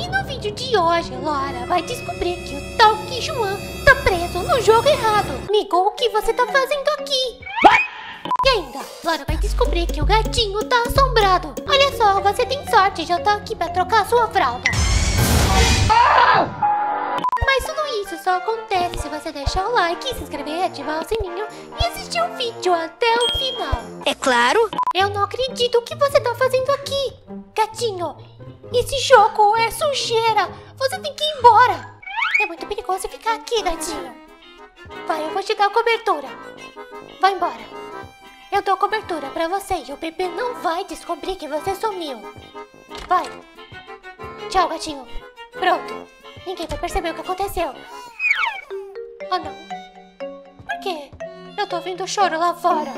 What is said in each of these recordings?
E no vídeo de hoje, Laura vai descobrir que o tal João tá preso no jogo errado. Migo, o que você tá fazendo aqui? E ainda, Laura vai descobrir que o gatinho tá assombrado. Olha só, você tem sorte eu estar aqui pra trocar sua fralda. Mas tudo isso só acontece se você deixar o like, se inscrever, ativar o sininho e assistir o vídeo até o final. É claro. Eu não acredito o que você tá fazendo aqui. Gatinho, esse jogo é sujeira. Você tem que ir embora. É muito perigoso ficar aqui, gatinho. Vai, eu vou te dar cobertura. Vai embora. Eu dou cobertura pra você e o bebê não vai descobrir que você sumiu. Vai. Tchau, gatinho. Pronto. Ninguém vai perceber o que aconteceu. Oh, não. Por quê? Eu tô ouvindo choro lá fora.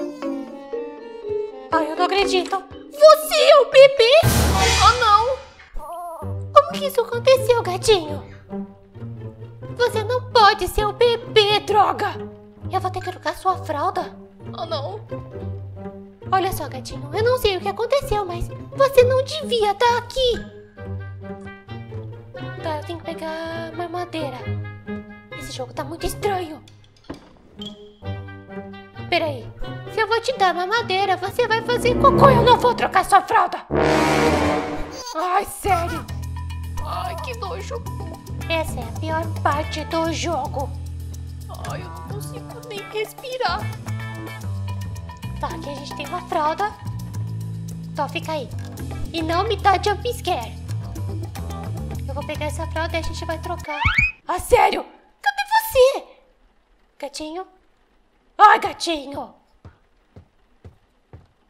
Ai, eu não acredito. Você é o bebê? Oh, não. Que isso aconteceu, gatinho? Você não pode ser o bebê, droga! Eu vou ter que trocar sua fralda. Oh, não. Olha só, gatinho, eu não sei o que aconteceu, mas você não devia estar aqui. Tá, eu tenho que pegar mamadeira. Esse jogo tá muito estranho. Peraí. Se eu vou te dar mamadeira, você vai fazer cocô. Eu não vou trocar sua fralda. Ai, sério. Ai, que nojo. Essa é a pior parte do jogo. Ai, eu não consigo nem respirar. Tá, aqui a gente tem uma fralda. Só fica aí. E não me dá jump scare. Eu vou pegar essa fralda e a gente vai trocar. Ah, sério? Cadê você? Gatinho? Ai, gatinho!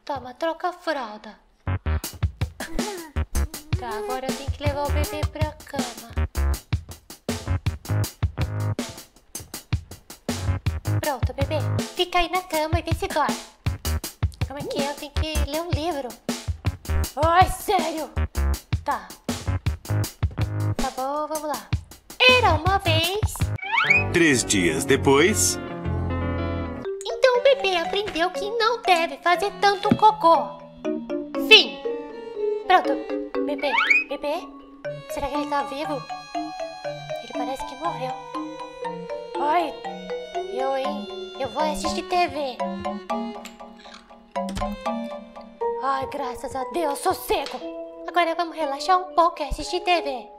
Toma, troca a fralda. Tá, agora eu tenho que levar o bebê pra cama. Pronto, bebê. Fica aí na cama e vê se dorme. Como é que é? Eu tenho que ler um livro. Ai, sério? Tá. Tá bom, vamos lá. Era uma vez. Três dias depois. Então o bebê aprendeu que não deve fazer tanto cocô. Fim. Pronto. Bebê, bebê? Será que ele tá vivo? Ele parece que morreu. Ai, eu, hein? Eu vou assistir TV. Ai, graças a Deus, sossego. Agora vamos relaxar um pouco e assistir TV.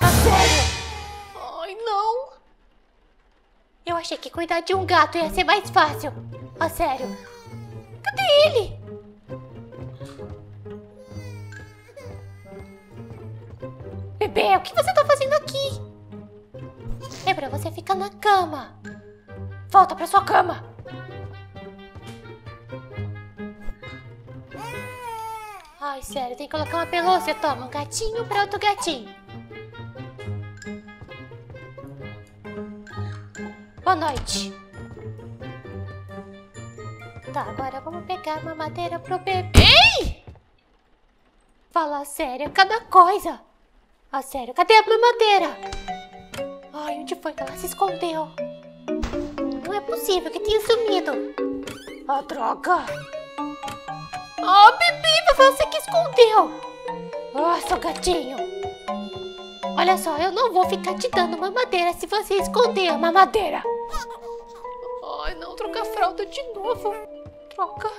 Ah, sério? Ai, não. Eu achei que cuidar de um gato ia ser mais fácil. Ah, sério. Cadê ele? Bebê, o que você tá fazendo aqui? É pra você ficar na cama. Volta pra sua cama. Ai, sério, tem que colocar uma pelúcia. Toma, um gatinho pra outro gatinho. Boa noite. Tá, agora vamos pegar uma madeira pro bebê. Ei! Fala sério, cada coisa. Ah, sério, cadê a mamadeira? Ai, onde foi que ela se escondeu? Não é possível que tenha sumido. Ah, droga. Ah, bebê, foi você que escondeu. Nossa, gatinho. Olha só, eu não vou ficar te dando mamadeira se você esconder a mamadeira. Ai, não, troca a fralda de novo. Troca.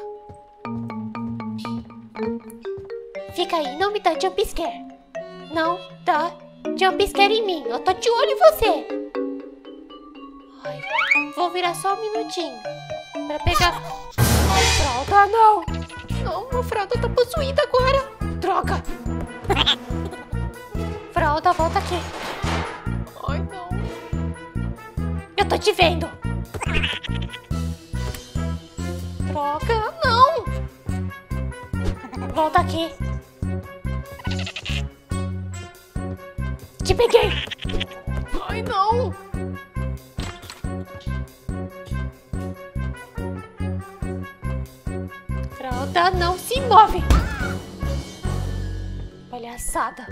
Fica aí, não me dá jump scare. Não dá jump scare em mim. Eu tô de olho em você. Ai, vou virar só um minutinho. Pra pegar... Fralda, não. Não, a fralda tá possuída agora. Droga. Fralda, volta aqui. Ai, não. Eu tô te vendo. Droga, não. Volta aqui. Peguei! Ai, não! Fralda não se move! Palhaçada!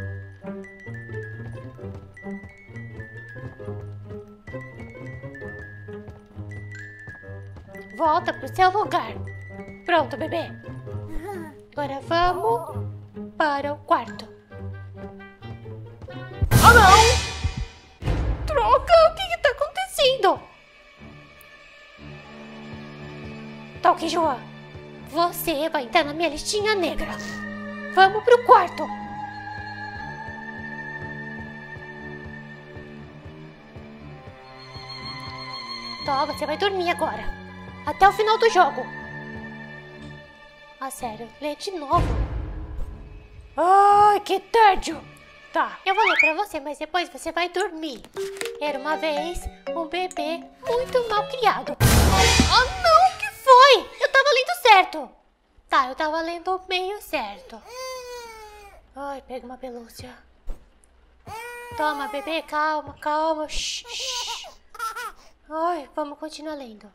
Volta pro seu lugar. Pronto, bebê. Agora vamos para o quarto. sentindo. Toque, Joa. Você vai entrar na minha listinha negra. Vamos pro quarto. Toga, você vai dormir agora. Até o final do jogo. Ah, sério, lê de novo. Ai, que tédio! Tá, eu vou ler pra você, mas depois você vai dormir. Era uma vez um bebê muito mal criado. Oh, não, que foi? Eu tava lendo certo. Tá, eu tava lendo meio certo. Ai, pega uma pelúcia. Toma, bebê, calma, calma. Shh, shh. Ai, vamos continuar lendo.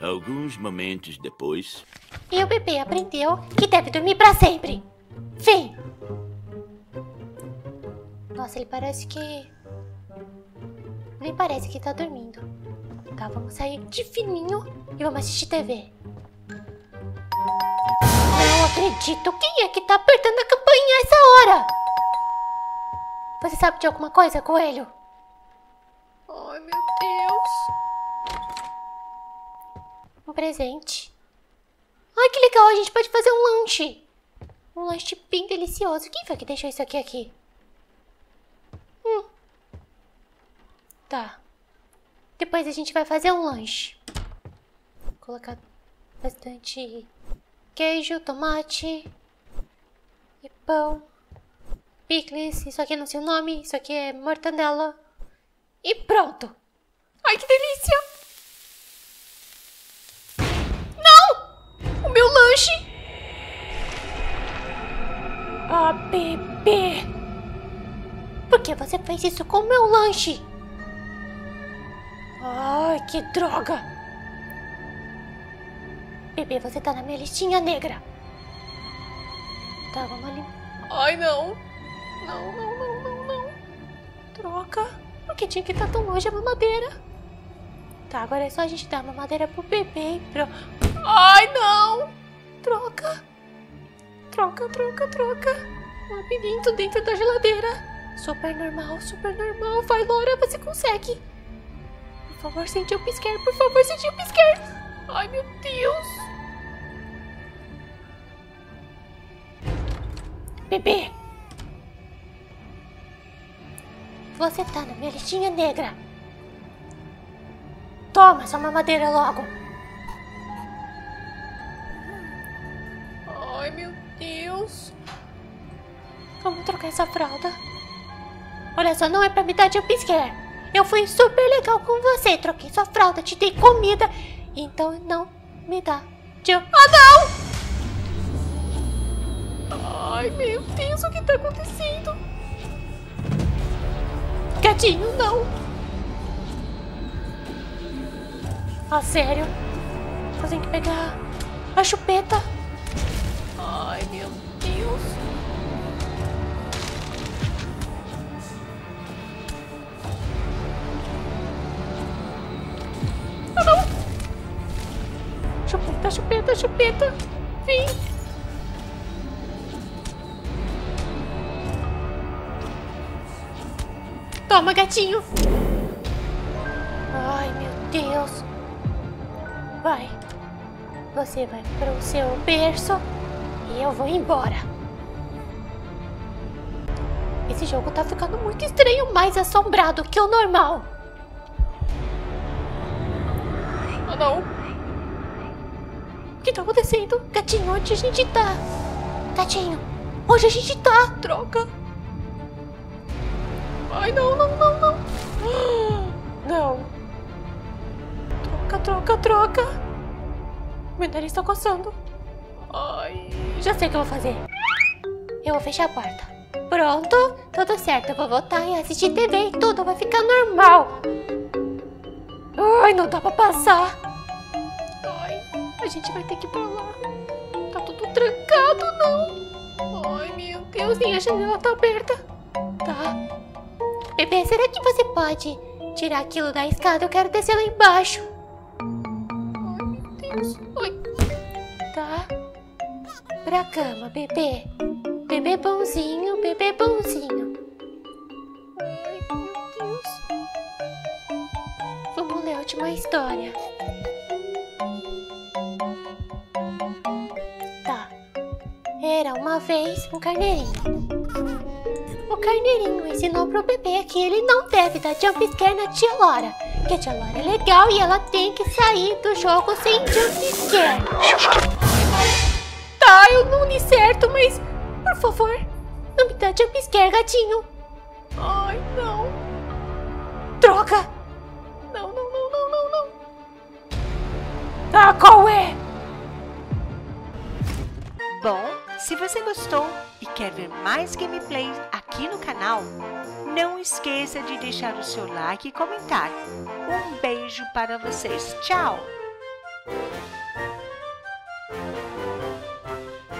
Alguns momentos depois. E o bebê aprendeu que deve dormir pra sempre. Fim. Nossa, ele parece que. Nem parece que tá dormindo. Tá, vamos sair de fininho e vamos assistir TV. Não acredito! Quem é que tá apertando a campainha a essa hora? Você sabe de alguma coisa, coelho? Ai, meu Deus. Um presente. Ai, que legal, a gente pode fazer um lanche. Um lanche bem delicioso. Quem foi que deixou isso aqui aqui? Hum. Tá. Depois a gente vai fazer um lanche. Vou colocar bastante queijo, tomate e pão. Picles, isso aqui não sei o nome, isso aqui é mortandela. E pronto! Ai, que delícia! Bebê! Por que você fez isso com o meu lanche? Ai, que droga! Bebê, você tá na minha listinha negra. Tá, vamos ali. Ai, não! Não, não, não, não, não. Troca. Por que tinha que estar tão longe a mamadeira? Tá, agora é só a gente dar a mamadeira pro bebê e pro... Ai, não! Troca. Troca, troca, troca. Labirinto dentro da geladeira. Super normal, super normal. Vai, Laura, você consegue. Por favor, sente o piscar. Por favor, sente o piscar. Ai, meu Deus. Bebê. Você tá na minha listinha negra. Toma sua mamadeira logo. Ai, meu Deus. Vamos trocar essa fralda. Olha só, não é pra me dar jumpscare. Eu fui super legal com você. Troquei sua fralda, te dei comida. Então não me dá jump... Ah, não! Ai, meu Deus, o que tá acontecendo? Gatinho, não! Ah, sério? Eu tenho que pegar a chupeta. Ai, meu Deus. Chupeta, chupeta, chupeta. Vem. Toma, gatinho. Ai, meu Deus. Vai. Você vai pro seu berço e eu vou embora. Esse jogo tá ficando muito estranho, mais assombrado que o normal. Ah, não. Que tá acontecendo? Gatinho, onde a gente tá? Gatinho, onde a gente tá? Troca. Ai, não, não, não, não. Não. Troca, troca, troca. Meu nariz tá coçando. Ai, já sei o que eu vou fazer. Eu vou fechar a porta. Pronto, tudo certo. Eu vou voltar e assistir TV e tudo vai ficar normal. Ai, não dá pra passar. A gente vai ter que ir pra lá. Tá tudo trancado, não. Ai, meu Deus, nem a janela tá aberta. Tá. Bebê, será que você pode tirar aquilo da escada? Eu quero descer lá embaixo. Ai, meu Deus. Ai. Tá. Pra cama, bebê. Bebê bonzinho, bebê bonzinho. Ai, meu Deus. Vamos ler a última história. Uma vez um carneirinho. O carneirinho ensinou pro bebê que ele não deve dar jumpscare na tia Laura. Que a tia Laura é legal e ela tem que sair do jogo sem jumpscare. Tá, eu não li certo, mas por favor, não me dá jumpscare, gatinho. Ai, não. Droga! Não, não, não, não, não, não. Ah, se você gostou e quer ver mais gameplays aqui no canal, não esqueça de deixar o seu like e comentar. Um beijo para vocês. Tchau!